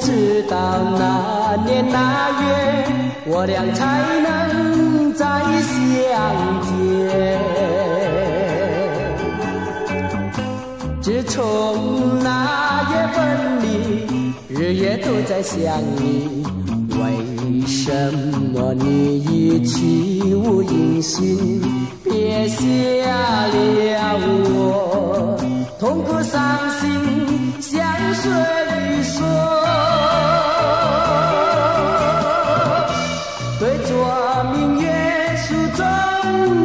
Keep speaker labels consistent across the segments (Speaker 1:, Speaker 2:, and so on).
Speaker 1: 直到那年那月，我俩才能再相见。自从那夜分离，日夜都在想你。为什么你已去无音讯？别吓了我，痛苦伤。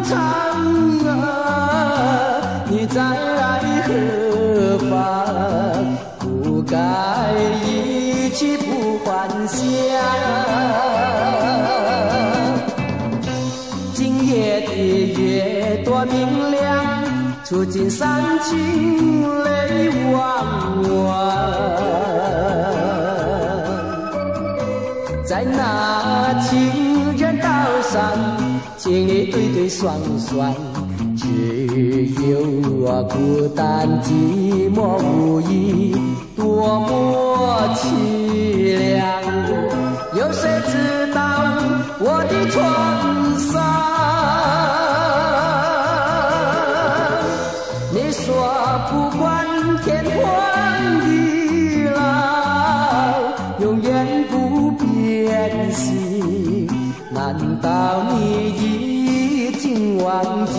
Speaker 1: 嫦娥，你在何方？不该一去不还乡。今夜的月多明亮，照进山青泪汪汪。在那情人岛上。心里对对酸酸只有我孤单寂寞无依多么凄凉有谁知道我的创伤你说不管天荒地老永远不变心难道你忘记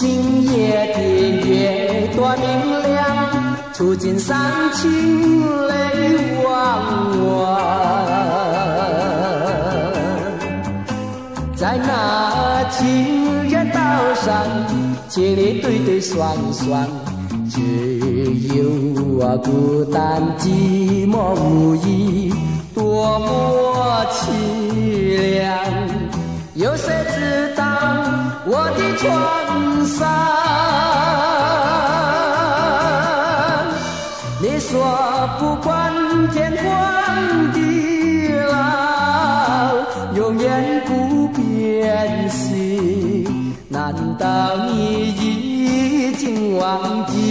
Speaker 1: 今夜的月多明亮触尽伤情泪汪汪在那情人道上，情侣对对双双，只有我孤单寂寞无依，多么凄凉。有谁知道我的创伤？你说不管天荒地老。永远不变心。难道你已经忘记